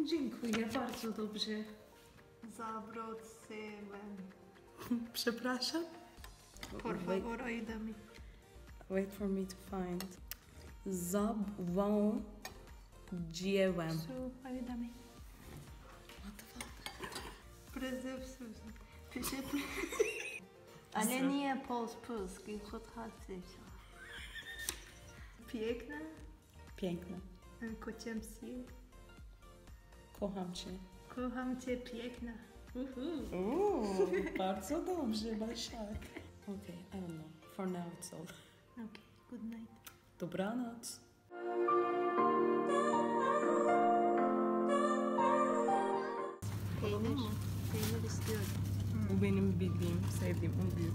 Dziękuję, bardzo dobrze. Zabrocałem. Przepraszam? Por favor, ayúdame. Wait for me to find. Zabwądziełem. Su, ayúdame. What the fuck? Prezepsus. Ale nie po polsku, podchodzicie. Piękna? Piękna. Kociem sił. Kocham cię. Kocham cię, piękna. Uhu. Uuu, bardzo dobrze, Basiak. Okay, I don't know. For now it's all. Okay, good night. Dobranoc. Peynir. Peynir istiyorum. Bu benim bildiğim, sevdiğim en büyük.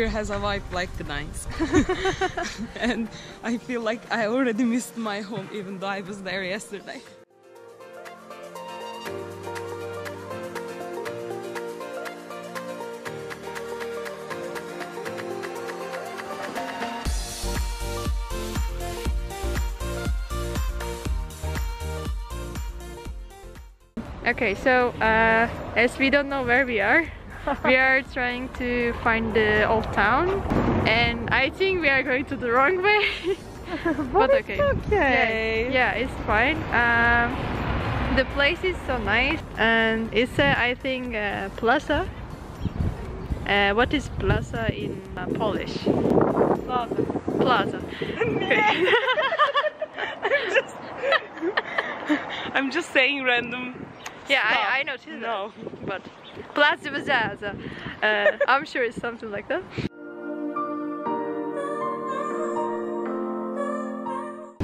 Here has a vibe like Gdańsk. and I feel like I already missed my home even though I was there yesterday. Okay, so uh, as we don't know where we are, we are trying to find the old town, and I think we are going to the wrong way. but okay. okay. Yeah, yeah, it's fine. Um, the place is so nice, and it's uh, I think uh, plaza. Uh, what is plaza in uh, Polish? Plaza. Plaza. I'm just saying random. Yeah, stuff. I, I know too. No. but Plaza Bazaza. Uh, I'm sure it's something like that.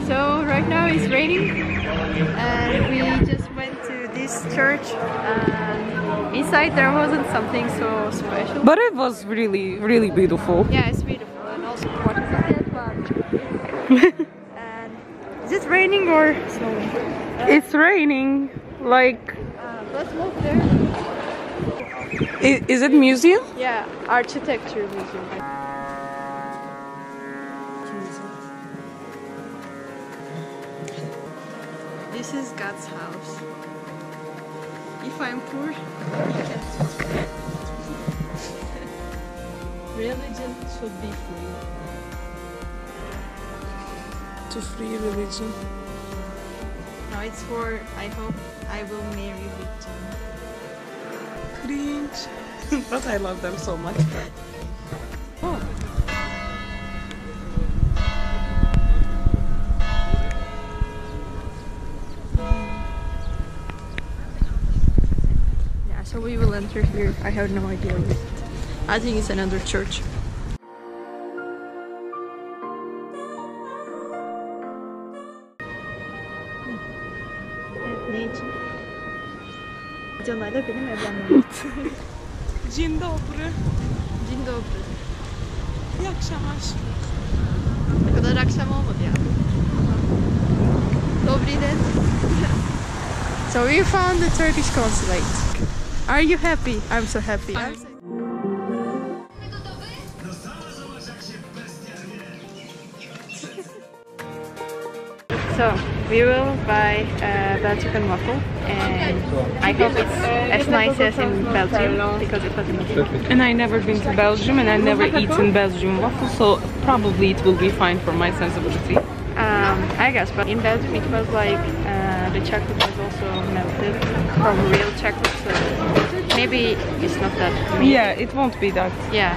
So right now it's raining, and we just went to this church. And inside there wasn't something so special. But it was really, really beautiful. yeah, it's beautiful, and also what is it? But and is it raining or snowing? It's raining. Like, Uh, let's walk there. Is, is it museum? Yeah, architecture museum. This is God's house. If I'm poor, Religion should be free. To free religion. no, it's for. I hope I will marry with John. Cringe. but I love them so much. Oh. Yeah, so we will enter here. I have no idea. What it is. I think it's another church. Ne için? Canayla benim evlenmem. Dzień dobry. Dzień dobry. İyi akşamlar. O kadar akşam olmadı ya. Dobry den. so we found the Turkish consulate. Are you happy? I'm so happy. I'm so- So we will buy a Belgian waffle and I hope it's as nice as in Belgium because it was in And I never been to Belgium and I never eaten Belgian waffle, so probably it will be fine for my sensibility. Um, I guess, but in Belgium it was like uh, the chocolate was also melted from real chocolate, so maybe it's not that. amazing. Yeah, it won't be that. Yeah.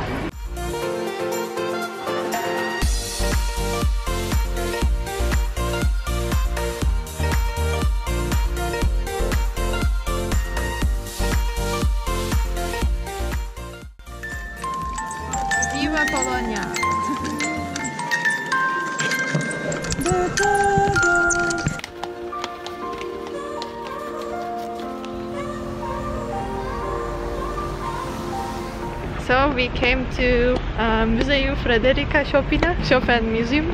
So we came to uh, Museum Frederica Chopina, Chopin Museum.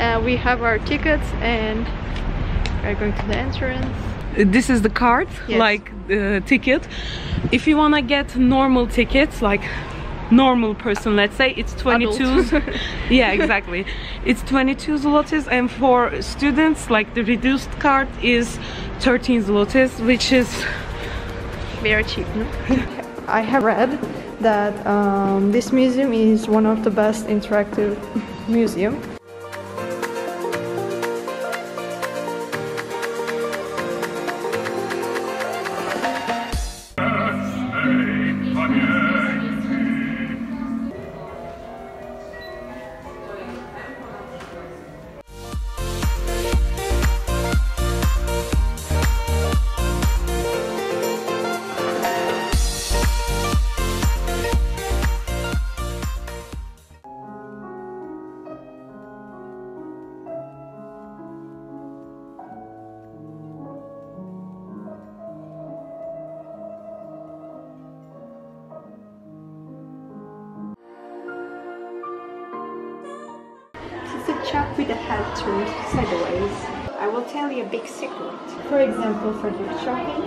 Uh, we have our tickets and we're going to the entrance. this is the card, Yes. like the ticket. If you wanna get normal tickets, like normal person, let's say it's 22. Yeah, exactly. It's 22 zlotys, and for students, like the reduced card is 13 zlotys, which is Very cheap, no? I have read that um, this museum is one of the best interactive museum. With the hat turned sideways. I will tell you a big secret. For example, for the shopping,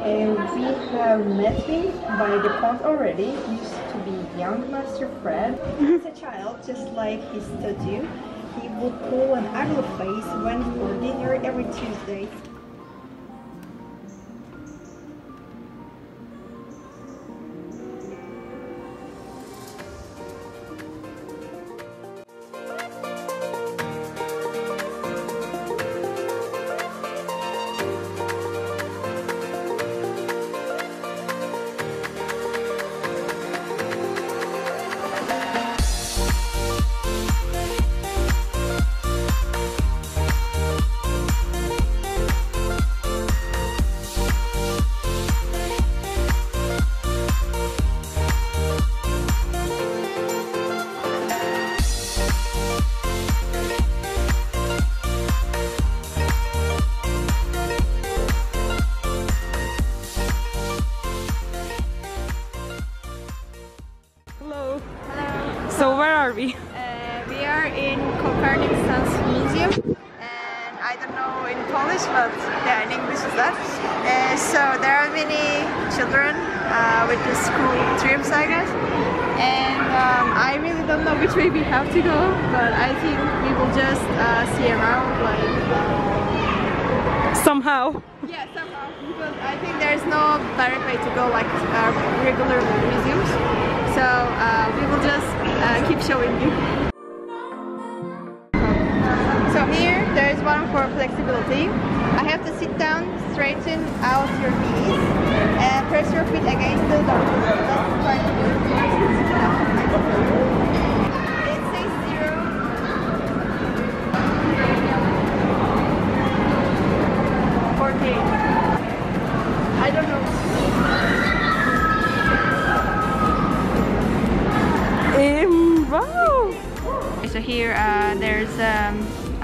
uh, we have met him by the pond already. He used to be young Master Fred. As a child, just like his statue, he would pull an ugly face, went for dinner every Tuesday. Are we? Uh, we are in Copernic Science Museum and I don't know in Polish but yeah in English is that. Uh, so there are many children uh, with the school trips I guess and um, I really don't know which way we have to go but I think we will just uh, see around like Somehow. Yeah somehow because I think there's no direct way to go like uh, regular museums so uh, we will just uh, keep showing you. So here there is one for flexibility. I have to sit down, straighten out your knees, and press your feet against the door. Do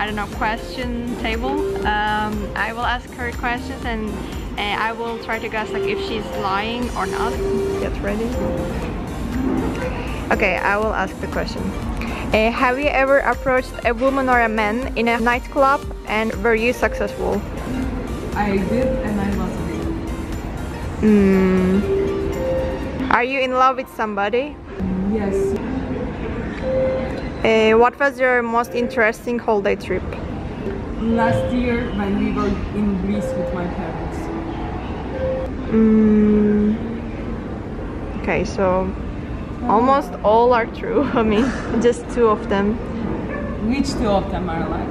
I don't know question table. Um, I will ask her questions and uh, I will try to guess like if she's lying or not. Get ready. Okay, I will ask the question. Uh, have you ever approached a woman or a man in a nightclub and were you successful? I did and I was real. Hmm. Are you in love with somebody? Yes. Uh, what was your most interesting holiday trip? Last year when we were in Greece with my parents. Mm. Okay, so almost all are true. I mean, just two of them. Which two of them are alive?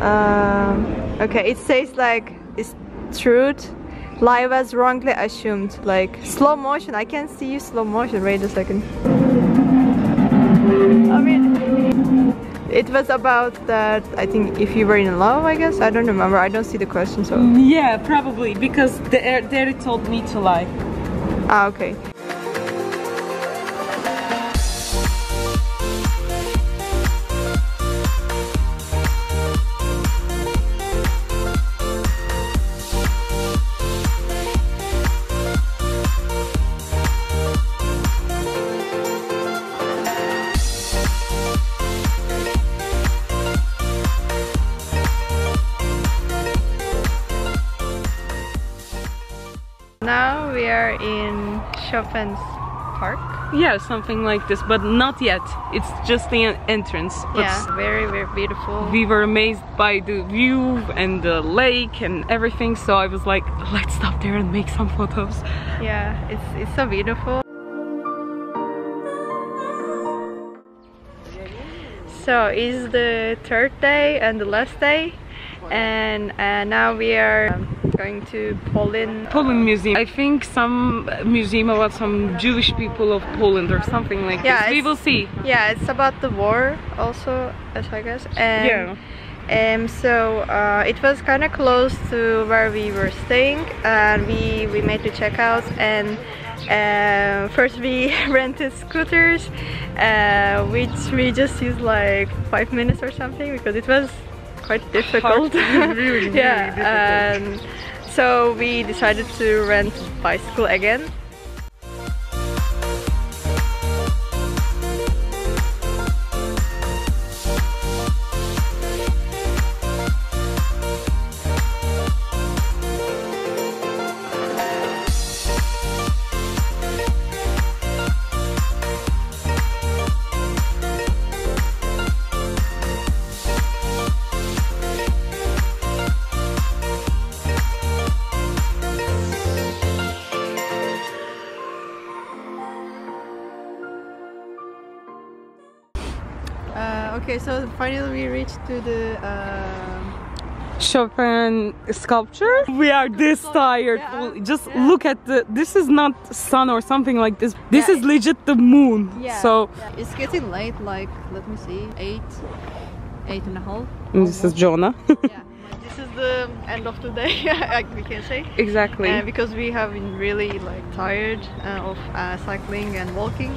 Uh, okay, it says like it's truth. Lie was wrongly assumed. Like slow motion. I can see you slow motion. Wait a second. I mean, it was about that. I think if you were in love, I guess. I don't remember. I don't see the question. So. Yeah, probably because they, they told me to lie. Ah, okay. In Chopin's Park. Yeah, something like this, but not yet. It's just the entrance. But Yeah, very very beautiful. we were amazed by the view and the lake and everything, so I was like, let's stop there and make some photos. Yeah, it's it's so beautiful. So it's the third day and the last day, and uh, now we are um, going to Polin. Polin Museum. I think some museum about some Jewish people of Poland or something like Yeah, this. We will see. Yeah, it's about the war also, as I guess. And, Yeah. Um, so uh, it was kind of close to where we were staying, and we we made the checkout. And uh, first we rented scooters, uh, which we just used like five minutes or something because it was quite difficult. Really, really yeah. difficult. Um, so we decided to rent bicycle again. Okay, so finally we reached to the. um Chopin sculpture. We are this tired. Yeah, Well, Just yeah. look at the. This is not sun or something like this. This Yeah, is legit the moon. Yeah. So it's getting late. Like, let me see, eight, eight and a half. this is Jonah. yeah, this is the end of the day. like we can say. exactly. Uh, because we have been really like tired uh, of uh, cycling and walking,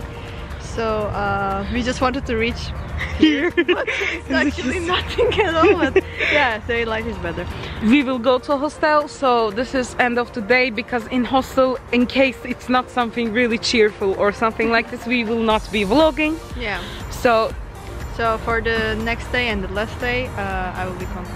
so uh, we just wanted to reach Here. it's actually nothing at all. But yeah, daylight is better. we will go to a hostel. So this is end of the day because in hostel, in case it's not something really cheerful or something like this, we will not be vlogging. Yeah. So So for the next day and the last day, uh, I will be coming.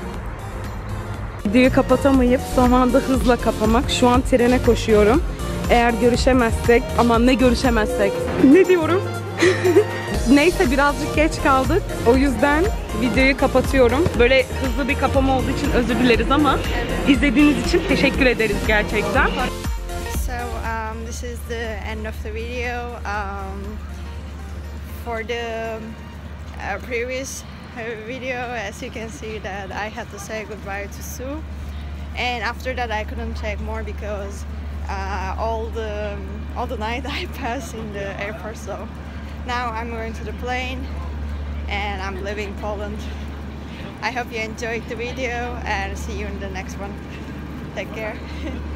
Videoyu kapatamayıp zamanda hızla kapamak. Şu an trene koşuyorum. Eğer görüşemezsek, aman ne görüşemezsek. Ne diyorum? Neyse birazcık geç kaldık. O yüzden videoyu kapatıyorum. Böyle hızlı bir kapama olduğu için özür dileriz ama izlediğiniz için teşekkür ederiz gerçekten. So um, this is the end of the video. Um, for the uh, previous uh, video, as you can see that I had to say goodbye to Sue, and after that I couldn't take more because uh, all the all the night I passed in the airport. So now I'm going to the plane, and I'm leaving Poland. I hope you enjoyed the video, and see you in the next one. Take care.